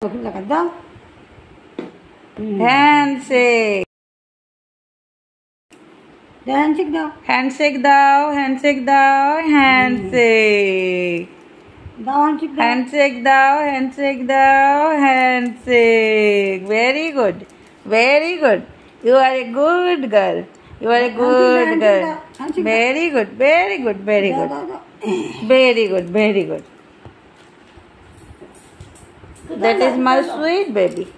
Maganda. Mm. Handshake. Handshake daw. Handshake daw. Handshake daw. Handshake. Daw handshake daw. Handshake daw. Handshake. Handshake. Very good. Very good. You are a good girl. You are a good girl. Very good. Very good. Very good. Very good. Very good. Very good. That is my sweet baby.